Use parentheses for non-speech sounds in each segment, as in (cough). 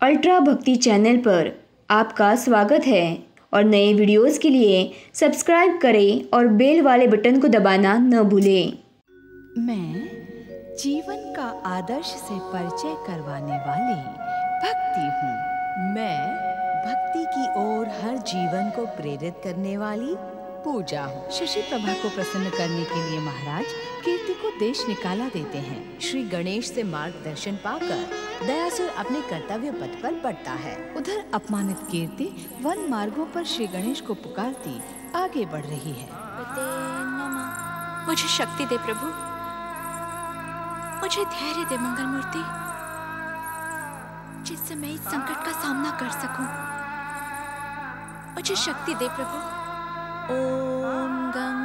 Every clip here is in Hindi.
अल्ट्रा भक्ति चैनल पर आपका स्वागत है। और नए वीडियोस के लिए सब्सक्राइब करें और बेल वाले बटन को दबाना न भूलें। मैं जीवन का आदर्श से परिचय करवाने वाली भक्ति हूँ। मैं भक्ति की ओर हर जीवन को प्रेरित करने वाली पूजा हूँ शशि प्रभा को प्रसन्न करने के लिए महाराज कीर्ति को देश निकाला देते हैं। श्री गणेश से मार्गदर्शन पाकर दयासुर अपने कर्तव्य पथ पर बढ़ता है। उधर अपमानित कीर्ति वन मार्गों पर श्री गणेश को पुकारती आगे बढ़ रही है। मुझे शक्ति दे प्रभु। मुझे धैर्य दे मंगल मूर्ति जिससे मैं इस संकट का सामना कर सकूँ। मुझे शक्ति दे प्रभु। ओम गं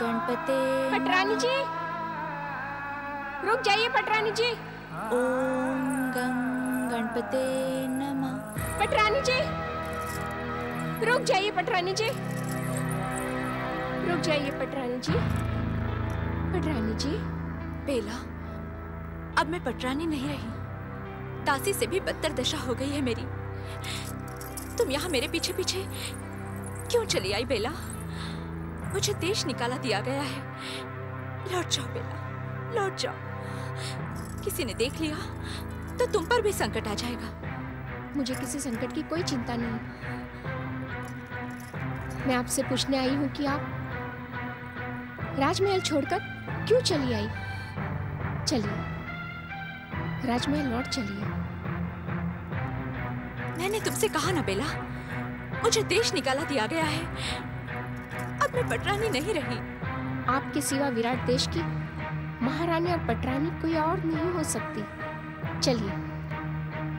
गणपते पटरानी जी। रुक जाइए पटरानी जी। ओम गं गणपते नमः। पटरानी जी। रुक जाइए पटरानी जी। रुक जाइए पटरानी जी। पटरानी जी बेला अब मैं पटरानी नहीं रही। दासी से भी बदतर दशा हो गई है मेरी। तुम यहाँ मेरे पीछे पीछे क्यों चली आई बेला? मुझे देश निकाला दिया गया है। लौट जाओ बेला लौट जाओ। किसी ने देख लिया तो तुम पर भी संकट आ जाएगा। मुझे किसी संकट की कोई चिंता नहीं। मैं आपसे पूछने आई हूँ कि आप राजमहल छोड़कर क्यों चली आई? चलिए राजमहल लौट चलिए। मैंने तुमसे कहा ना बेला मुझे देश निकाला दिया गया है। अब मैं पटरानी नहीं रही। आपके सिवा विराट देश की महारानी और पटरानी कोई और नहीं हो सकती। चलिए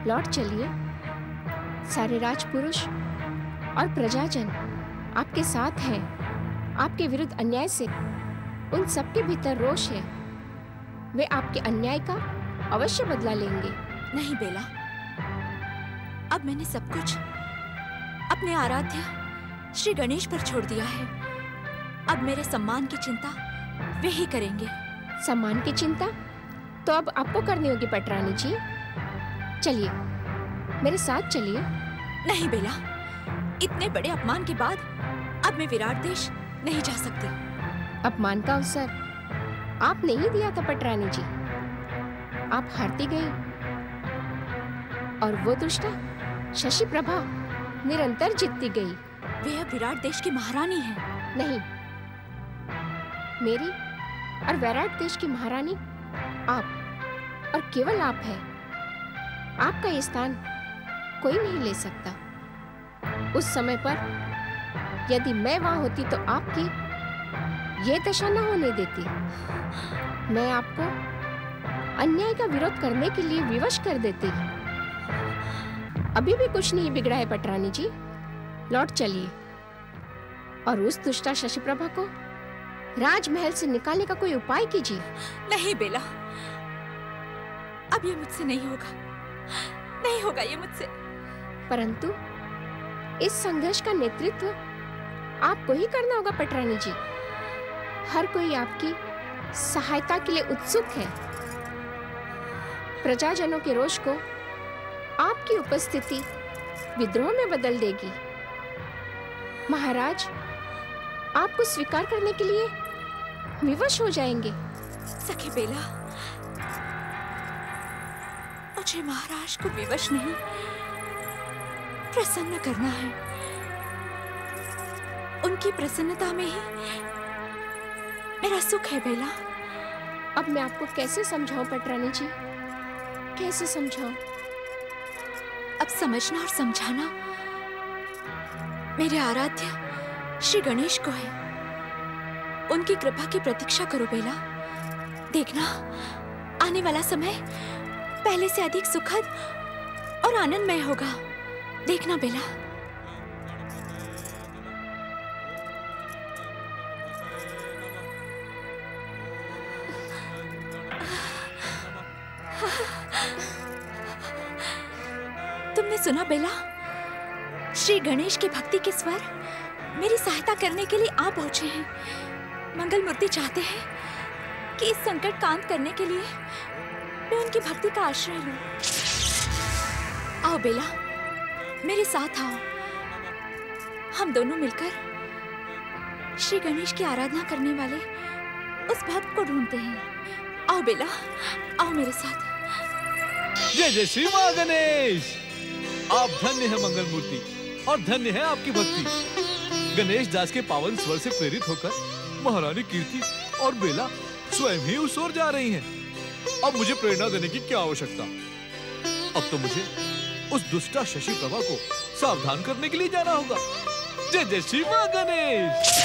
लौट चलिए। सारे राजपुरुष और प्रजाजन आपके साथ हैं। आपके विरुद्ध अन्याय से उन सबके भीतर रोष है। वे आपके अन्याय का अवश्य बदला लेंगे। नहीं बेला अब मैंने सब कुछ अपने आराध्य श्री गणेश पर छोड़ दिया है। अब मेरे सम्मान की चिंता वे ही करेंगे। सम्मान की चिंता? तो अब आपको करनी होगी पटरानी जी। चलिए मेरे साथ चलिए। नहीं बेला इतने बड़े अपमान के बाद अब मैं विराट देश नहीं जा सकती। अपमान का अवसर आपने ही दिया था पटरानी जी। आप हारती गई। और वो दुष्टा शशि प्रभा निरंतर जीतती गई। वे अब विराट देश की महारानी है। नहीं मेरी और वैराट देश की महारानी, आप और केवल आप है। आपका ये स्थान कोई नहीं ले सकता। उस समय पर यदि मैं वहाँ होती तो आपकी ये दशा न होने देती। मैं आपको अन्याय का विरोध करने के लिए विवश कर देती। अभी भी कुछ नहीं बिगड़ा है पटरानी जी। लौट चलिए। और उस दुष्टा शशिप्रभा को राजमहल से निकालने का कोई उपाय कीजिए। नहीं बेला। अब ये मुझसे नहीं होगा। नहीं होगा ये मुझसे। परंतु इस संघर्ष का नेतृत्व आपको ही करना होगा पटरानी जी। हर कोई आपकी सहायता के लिए उत्सुक है। प्रजाजनों के रोष को आपकी उपस्थिति विद्रोह में बदल देगी। महाराज आपको स्वीकार करने के लिए विवश हो जाएँगे। सखी बेला मुझे महाराज को विवश नहीं प्रसन्न करना है। उनकी प्रसन्नता में ही मेरा सुख है बेला। अब मैं आपको कैसे समझाऊं पटरानी जी? कैसे समझाऊं? अब समझना और समझाना मेरे आराध्य श्री गणेश को है। उनकी कृपा की प्रतीक्षा करो बेला। देखना, आने वाला समय पहले से अधिक सुखद और आनंदमय होगा। देखना बेला। तुमने सुना बेला? श्री गणेश की भक्ति के स्वर मेरी सहायता करने के लिए आ पहुँचे हैं। मंगल मूर्ति चाहते हैं कि इस संकट का अंत करने के लिए मैं उनकी भक्ति का आश्रय लूँ। आओ बेला, मेरे साथ आओ। हम दोनों मिलकर श्री गणेश की आराधना करने वाले उस भक्त को ढूंढते हैं। आओ बेला, आओ मेरे साथ। जय जय श्री माँ गणेश। आप धन्य है मंगल मूर्ति और धन्य है आपकी भक्ति। गणेश दास के पावन स्वर से प्रेरित होकर महारानी कीर्ति और बेला स्वयं ही उस ओर जा रही हैं। अब मुझे प्रेरणा देने की क्या आवश्यकता? अब तो मुझे उस दुष्टा शशि प्रभा को सावधान करने के लिए जाना होगा। जय जय श्री गणेश!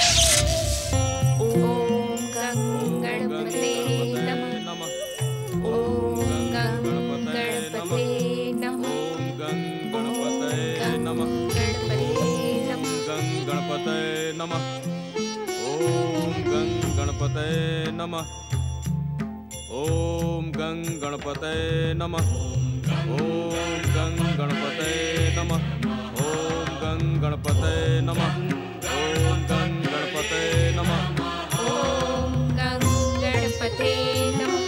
नमः। ओम गं गणपतये नमः। ओम गं गणपतये नमः। ओम गं गणपतये नमः। ओम गं गणपतये नमः। ओम गं गणपते नमः।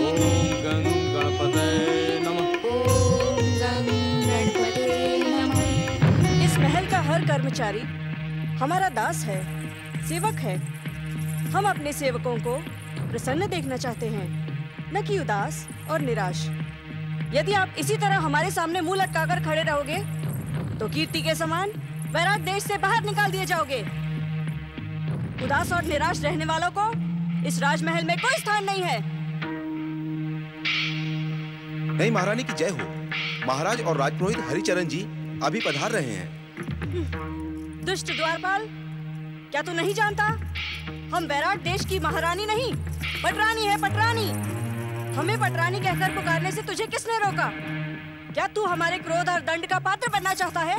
ओम गं गणपतये नमः। ओम गं गणपते नमः। इस महल का हर कर्मचारी हमारा दास है सेवक है। हम अपने सेवकों को प्रसन्न देखना चाहते हैं न कि उदास और निराश। यदि आप इसी तरह हमारे सामने मुँह लटकाकर खड़े रहोगे तो कीर्ति के समान वैराट देश से बाहर निकाल दिए जाओगे। उदास और निराश रहने वालों को इस राजमहल में कोई स्थान नहीं है। नहीं महारानी की जय हो। महाराज और राजपुरोहित हरिचरण जी अभी पधार रहे हैं। दुष्ट द्वारपाल क्या तू नहीं जानता? हम बैराट देश की महारानी नहीं पटरानी है पटरानी। हमें पटरानी कहकर पुकारने से तुझे किसने रोका? क्या तू हमारे क्रोध और दंड का पात्र बनना चाहता है?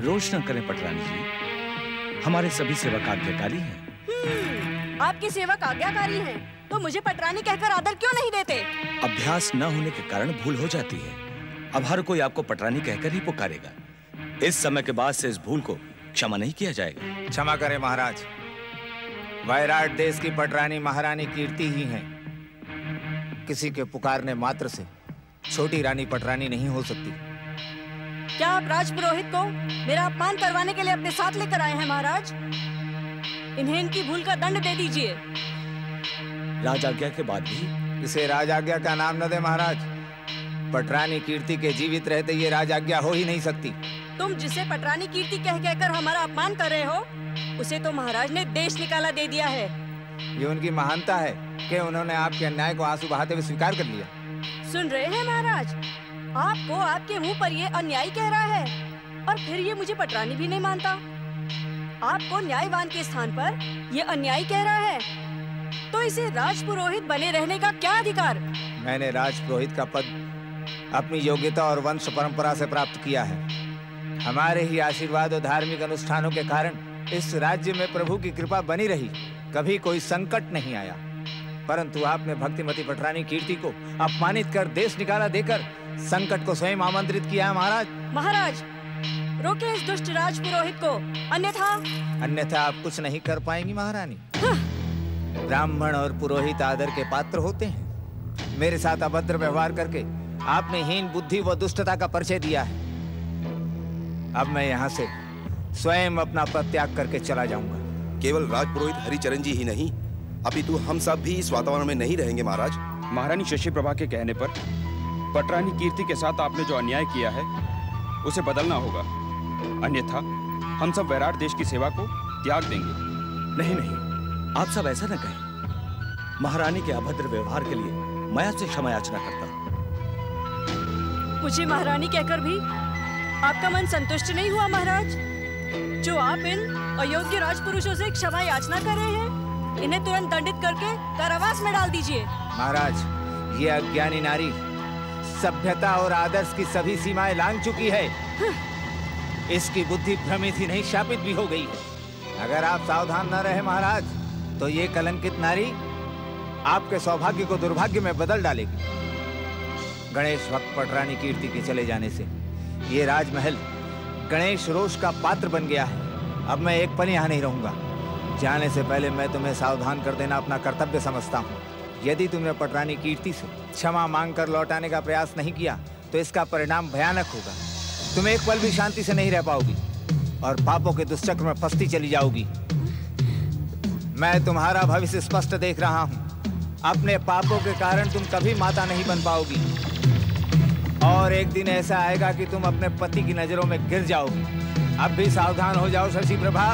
रोष न करें पटरानी जी। हमारे सभी सेवक आज्ञाकारी हैं। हम्म, आपके सेवक आज्ञाकारी हैं, तो मुझे पटरानी कहकर आदर क्यों नहीं देते? अभ्यास न होने के कारण भूल हो जाती है। अब हर कोई आपको पटरानी कहकर ही पुकारेगा। इस समय के बाद से इस भूल को क्षमा नहीं किया जाएगा। क्षमा करें महाराज। वैराट देश की पटरानी महारानी कीर्ति ही हैं। किसी के पुकारने मात्र से छोटी रानी पटरानी नहीं हो सकती। क्या आप राजपुरोहित को मेरा अपमान करवाने के लिए अपने साथ लेकर आए हैं महाराज? इन्हें इनकी भूल का दंड दे दीजिए। राज आज्ञा के बाद भी? इसे राजाज्ञा का नाम न दे महाराज। पटरानी कीर्ति के जीवित रहते ये राजाज्ञा हो ही नहीं सकती। तुम जिसे पटरानी कीर्ति कह कहकर हमारा अपमान कर रहे हो उसे तो महाराज ने देश निकाला दे दिया है। ये उनकी महानता है कि उन्होंने आपके अन्याय को आँसू बहाते हुए स्वीकार कर लिया। सुन रहे हैं महाराज आपको आपके मुँह पर ये अन्याय कह रहा है और फिर ये मुझे पटरानी भी नहीं मानता। आपको न्यायवान के स्थान पर ये अन्याय कह रहा है तो इसे राजपुरोहित बने रहने का क्या अधिकार? मैंने राजपुरोहित का पद अपनी योग्यता और वंश परंपरा से प्राप्त किया है। हमारे ही आशीर्वाद और धार्मिक अनुष्ठानों के कारण इस राज्य में प्रभु की कृपा बनी रही। कभी कोई संकट नहीं आया। परंतु आपने भक्तिमती पटरानी कीर्ति को अपमानित कर देश निकाला देकर संकट को स्वयं आमंत्रित किया है महाराज। महाराज रोके इस दुष्ट राज पुरोहित को। अन्यथा अन्यथा आप कुछ नहीं कर पाएँगी महारानी। ब्राह्मण और पुरोहित आदर के पात्र होते हैं। मेरे साथ अभद्र व्यवहार करके आपने हीन बुद्धि व दुष्टता का परिचय दिया है। अब मैं यहाँ से स्वयं अपना पद त्याग करके चला जाऊँगा। केवल राजपुरोहित हरिचरण जी ही नहीं अपितु हम सब भी इस वातावरण में नहीं रहेंगे महाराज। महारानी शशि प्रभा के कहने पर पटरानी कीर्ति के साथ आपने जो अन्याय किया है उसे बदलना होगा। अन्यथा हम सब वैराट देश की सेवा को त्याग देंगे। नहीं नहीं आप सब ऐसा न कहें। महारानी के अभद्र व्यवहार के लिए मैं आपसे क्षमा याचना करता हूँ। मुझे महारानी कहकर भी आपका मन संतुष्ट नहीं हुआ महाराज? जो आप इन अयोग्य राजपुरुषों से क्षमा याचना कर रहे हैं इन्हें तुरंत दंडित करके कारावास में डाल दीजिए। महाराज ये अज्ञानी नारी सभ्यता और आदर्श की सभी सीमाएँ लांग चुकी है। इसकी बुद्धि भ्रमित ही नहीं शापित भी हो गई। है अगर आप सावधान न रहे महाराज तो ये कलंकित नारी आपके सौभाग्य को दुर्भाग्य में बदल डालेगी। गणेश भक्त पटरानी कीर्ति के चले जाने से। ये राजमहल गणेश रोष का पात्र बन गया है। अब मैं एक पल यहाँ नहीं रहूँगा। जाने से पहले मैं तुम्हें सावधान कर देना अपना कर्तव्य समझता हूँ। यदि तुमने पटरानी कीर्ति से क्षमा मांग कर लौटाने का प्रयास नहीं किया तो इसका परिणाम भयानक होगा। तुम एक पल भी शांति से नहीं रह पाओगी और पापों के दुष्चक्र में फंसती चली जाओगी। मैं तुम्हारा भविष्य स्पष्ट देख रहा हूँ। अपने पापों के कारण तुम कभी माता नहीं बन पाओगी। और एक दिन ऐसा आएगा कि तुम अपने पति की नज़रों में गिर जाओ। अब भी सावधान हो जाओ शशि प्रभा।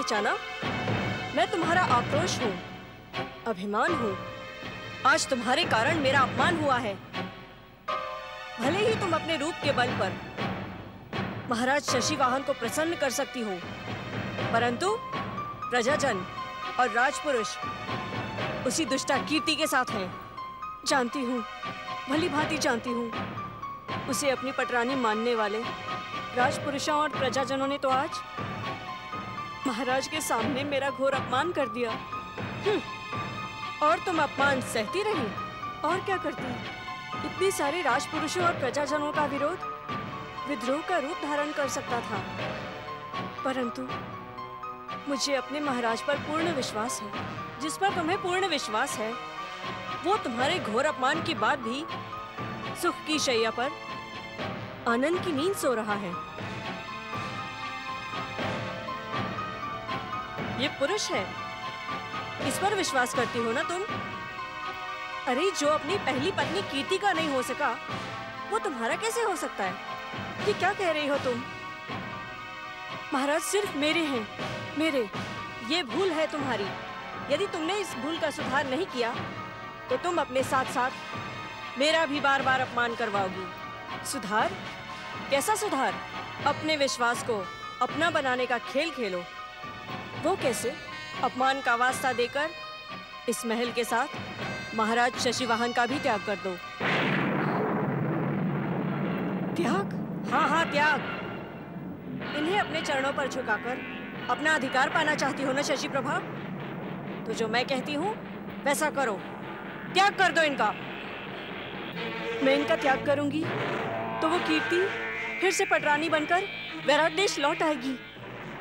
पहचाना? मैं तुम्हारा आक्रोश हूँ, अभिमान हूँ। आज तुम्हारे कारण मेरा अपमान हुआ है। भले ही तुम अपने रूप के बल पर महाराज शशि वाहन को प्रसन्न कर सकती हो, परंतु प्रजाजन और राजपुरुष उसी दुष्टा कीर्ति के साथ हैं। जानती हूँ, भली भांति जानती हूँ, उसे अपनी पटरानी मानने वाले राजपुरुषों और प्रजाजनों ने तो आज महाराज के सामने मेरा घोर अपमान कर दिया। हम्म, और तुम अपमान सहती रही? और क्या करती? इतने सारे राजपुरुषों और प्रजाजनों का विरोध? विद्रोह का रूप धारण कर सकता था। परंतु मुझे अपने महाराज पर पूर्ण विश्वास है। जिस पर तुम्हें पूर्ण विश्वास है वो तुम्हारे घोर अपमान के बाद भी सुख की शैया पर आनंद की नींद सो रहा है। ये पुरुष है। इस पर विश्वास करती हो ना तुम? अरे, जो अपनी पहली पत्नी कीर्ति का नहीं हो सका, वो तुम्हारा कैसे हो सकता है? ये क्या कह रही हो तुम? महाराज, सिर्फ़ मेरे हैं, मेरे। ये भूल है तुम्हारी। यदि तुमने इस भूल का सुधार नहीं किया तो तुम अपने साथ साथ मेरा भी बार बार अपमान करवाओगी। सुधार? कैसा सुधार? अपने विश्वास को अपना बनाने का खेल खेलो। वो कैसे? अपमान का वास्ता देकर इस महल के साथ महाराज शशिवाहन का भी त्याग कर दो। त्याग? हाँ हाँ त्याग। इन्हें अपने चरणों पर झुकाकर अपना अधिकार पाना चाहती हो ना शशि प्रभा तो जो मैं कहती हूँ, वैसा करो। त्याग कर दो इनका। मैं इनका त्याग करूँगी तो वो कीर्ति फिर से पटरानी बनकर वैराट देश लौट आएगी।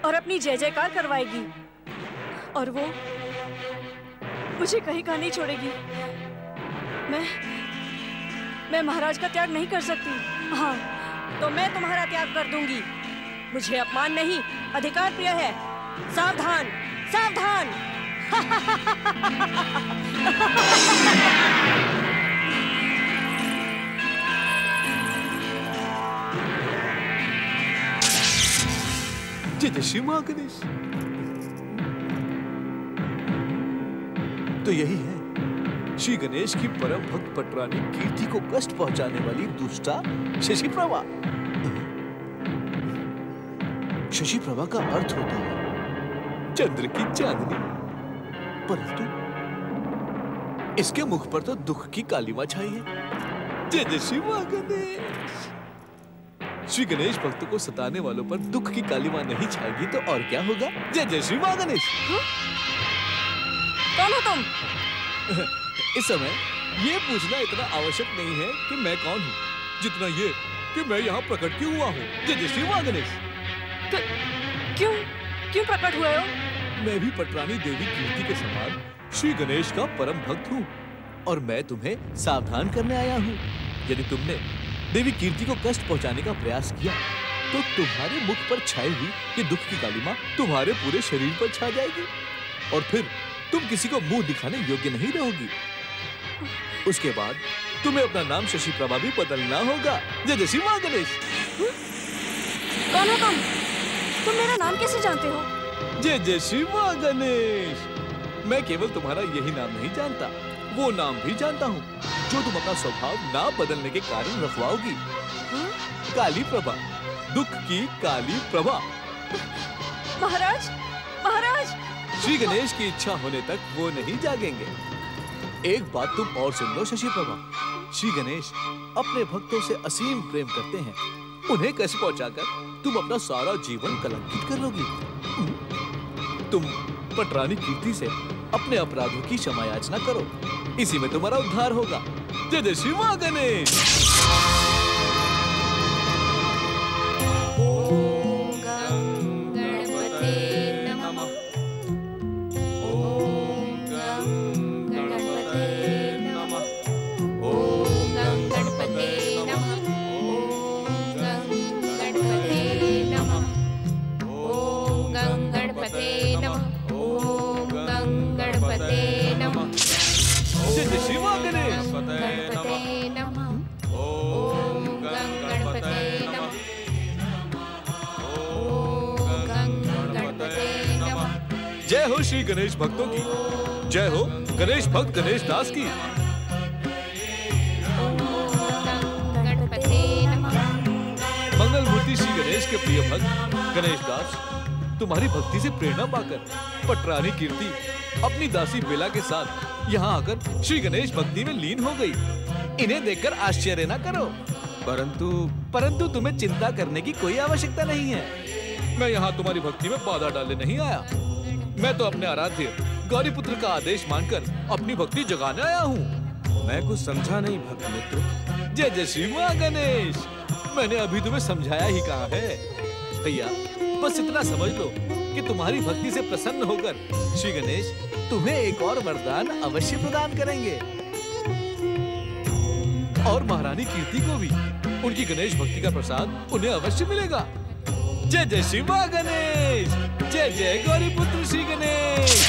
और अपनी जय जयकार करवाएगी। और वो मुझे कहीं का नहीं छोड़ेगी। मैं मैं महाराज का त्याग नहीं कर सकती। हाँ तो मैं तुम्हारा त्याग कर दूँगी। मुझे अपमान नहीं, अधिकार प्रिय है। सावधान सावधान। (laughs) श्री माँ गणेश। तो यही है, श्री गणेश की परम भक्त पटरानी कीर्ति को कष्ट पहुँचाने वाली दुष्टा शशि प्रभा शशि प्रभा का अर्थ होता है, चंद्र की चांदनी। परंतु इसके मुख पर तो दुख की कालीमा छाई है। जय श्री गणेश। श्री गणेश भक्त को सताने वालों पर दुख की कालिमा नहीं छाएगी तो और क्या होगा? जय जय श्री माँ गणेश। कौन हो तुम? इस समय ये पूछना इतना आवश्यक नहीं है कि मैं कौन हूँ जितना ये कि मैं यहाँ प्रकट क्यों हुआ हूँ। जय जय श्री माँ गणेश। क- क्यों क्यों प्रकट हुए हो? मैं भी पटरानी देवी कीर्ति के समान श्री गणेश का परम भक्त हूँ और मैं तुम्हें सावधान करने आया हूँ। यदि तुमने देवी कीर्ति को कष्ट पहुँचाने का प्रयास किया तो तुम्हारे मुख पर छाई हुई ये दुख की कालिमा तुम्हारे पूरे शरीर पर छा जाएगी। और फिर तुम किसी को मुँह दिखाने योग्य नहीं रहोगी। उसके बाद तुम्हें अपना नाम शशि प्रभा भी बदलना होगा। जय जय श्री माँ गणेश। कौन हो तुम तुम मेरा नाम कैसे जानते हो? जय जय श्री माँ गणेश। मैं केवल तुम्हारा यही नाम नहीं जानता वो नाम भी जानता हूँ। जो तुम अपना स्वभाव ना बदलने के कारण रखवाओगी। काली प्रभा दुख की काली प्रभा। महाराज महाराज। श्री गणेश की इच्छा होने तक वो नहीं जागेंगे। एक बात तुम और सुन लो शशि प्रभा। श्री गणेश अपने भक्तों से असीम प्रेम करते हैं। उन्हें कष्ट पहुंचाकर तुम अपना सारा जीवन कलंकित कर लोगी। तुम पटरानी कीर्ति से अपने अपराधों की क्षमा याचना करो। इसी में तुम्हारा उद्धार होगा। माँ जय हो श्री गणेश भक्तों की। जय हो गणेश भक्त गणेश दास की। मंगल मूर्ति श्री गणेश के प्रिय भक्त गणेश दास तुम्हारी भक्ति से प्रेरणा पाकर पटरानी कीर्ति अपनी दासी बेला के साथ यहाँ आकर श्री गणेश भक्ति में लीन हो गई। इन्हें देखकर आश्चर्य न करो। परंतु परंतु तुम्हें चिंता करने की कोई आवश्यकता नहीं है। मैं यहाँ तुम्हारी भक्ति में बाधा डालने नहीं आया। मैं तो अपने आराध्य, गौरी पुत्र का आदेश मानकर अपनी भक्ति जगाने आया हूँ। मैं कुछ समझा नहीं, भक्त मित्र। जय जय श्री माँ गणेश। मैंने अभी तुम्हें समझाया ही कहा है। भैया, बस इतना समझ लो कि तुम्हारी भक्ति से प्रसन्न होकर श्री गणेश तुम्हें एक और वरदान अवश्य प्रदान करेंगे। और महारानी कीर्ति को भी, उनकी गणेश भक्ति का प्रसाद उन्हें अवश्य मिलेगा। जय जय शिवा गणेश जय जय गौरी पुत्र श्री गणेश।